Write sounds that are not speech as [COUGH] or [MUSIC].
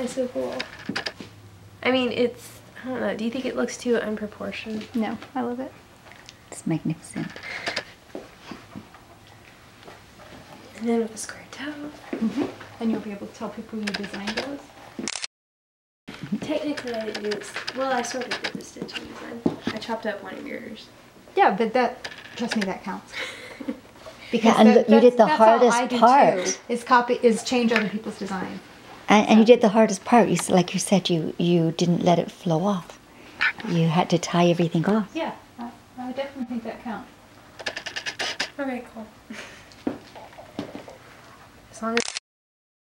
It's so cool. I mean, it's, I don't know, do you think it looks too unproportioned? No, I love it. It's magnificent. And then with the square toe. Mhm. And you'll be able to tell people you designed those. Technically, I didn't do this. Well, I sort of did the stitching design. I chopped up one of yours. Yeah, but that, trust me, that counts. [LAUGHS] Yeah, and that- you did the that's all hardest I do part. Too, is copy, is change other people's designs. And, and you did the hardest part. You, like you said, you, you didn't let it flow off. You had to tie everything off. Yeah, I, I definitely think that counts. Okay, cool. As long as